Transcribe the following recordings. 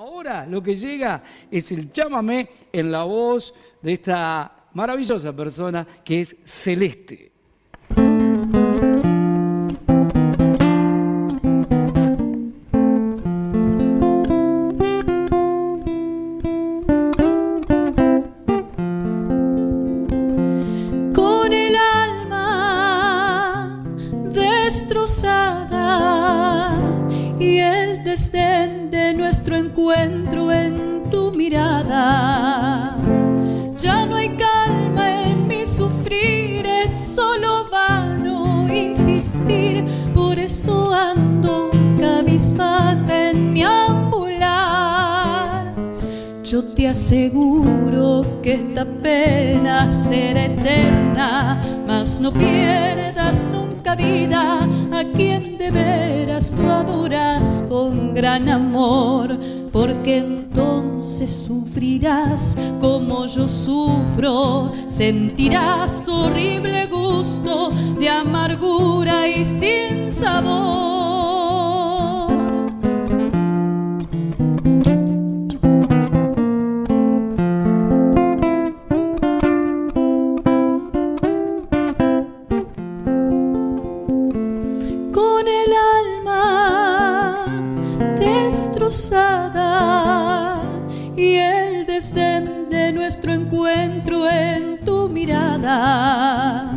Ahora lo que llega es el chámame en la voz de esta maravillosa persona que es Celeste. Con el alma destrozada encuentro en tu mirada. Ya no hay calma en mi sufrir, es solo vano insistir, por eso ando cabizbaja en mi ambular. Yo te aseguro que esta pena será eterna, mas no pierdas nunca vida a quien de veras tú adoras gran amor, porque entonces sufrirás como yo sufro, sentirás horrible gusto de amargura y sin sabor. Y el desdén de nuestro encuentro en tu mirada.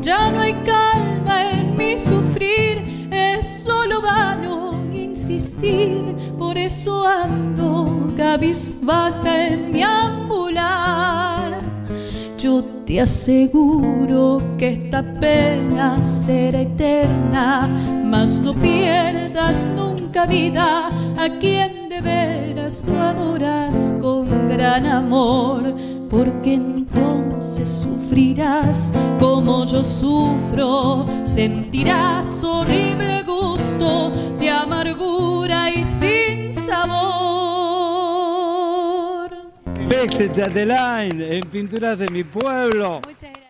Ya no hay calma en mi sufrir, es solo vano insistir, por eso ando cabizbaja en mi ambular. Yo te aseguro que esta pena será eterna, mas no pierdas nunca vida a quien de veras tú adoras con gran amor, porque entonces sufrirás como yo sufro, sentirás horrible gusto de amargura y sin sabor. Celeste Chatelain en Pinturas de mi Pueblo. Muchas gracias.